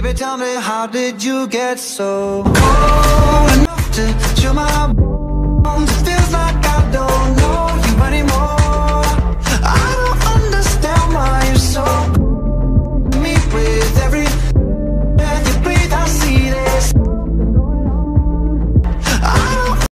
Baby, tell me, how did you get so cold enough to chill my